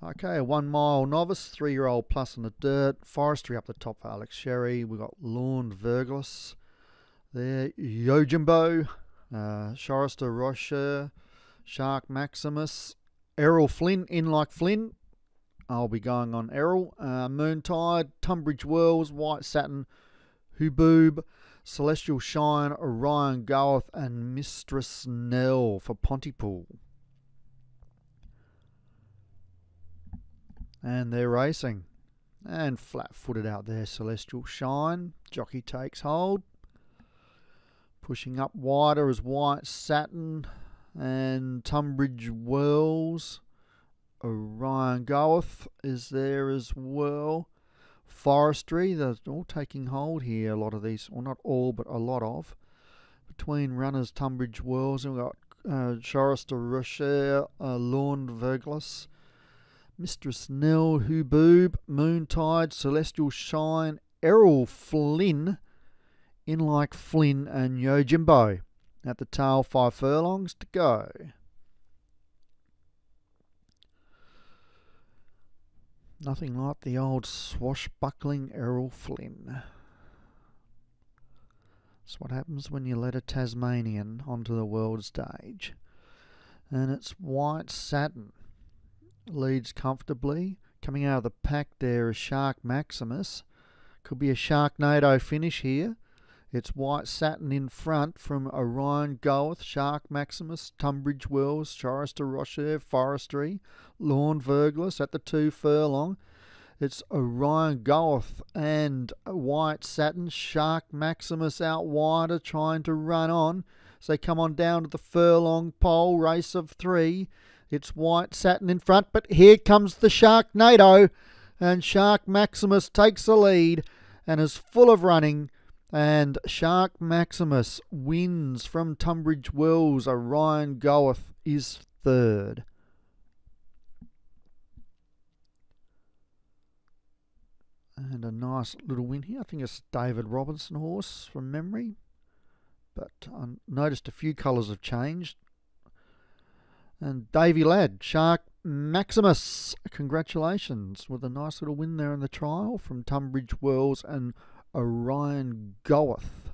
Okay, one mile novice, three year old plus in the dirt. Forestry up the top for Alex Sherry. We've got Lawn Verglas there. Yojimbo, uh, Chorister Rocher, Shark Maximus, Errol Flynn, in like Flynn. I'll be going on Errol. Uh, Moontide, Tunbridge Wells, White Satin, Huboob, Celestial Shine, Orion Goeth, and Mistress Nell for Pontypool. And they're racing. And flat footed out there, Celestial Shine. Jockey takes hold. Pushing up wider as White Satin and Tunbridge Wells. Orion Goeth is there as well. Forestry, they're all taking hold here, a lot of these, well, not all, but a lot of. Between runners, Tunbridge Wells, and we've got uh, Chorister Rocher, uh, Lawn Verglas, Mistress Nell, Huboob, Moontide, Celestial Shine, Errol Flynn, In Like Flynn, and Yo Yojimbo. At the tail, five furlongs to go. Nothing like the old swashbuckling Errol Flynn. That's what happens when you let a Tasmanian onto the world stage. And it's white satin. Leads comfortably. Coming out of the pack there is Shark Maximus. Could be a Sharknado finish here. It's white satin in front from Orion Goeth, Shark Maximus, Tunbridge Wells, Chorister Rocher, Forestry, Lawn Verglas at the two furlong. It's Orion Goeth and White Satin, Shark Maximus out wider trying to run on. So they come on down to the furlong pole, race of three. It's White Satin in front, but here comes the Sharknado, and Shark Maximus takes the lead and is full of running and Shark Maximus wins from Tunbridge Wells. Orion Goeth is third. And a nice little win here. I think it's David Robinson horse from memory. But I noticed a few colours have changed. And Davy Ladd, Shark Maximus, congratulations with a nice little win there in the trial from Tunbridge Wells and Orion Goeth.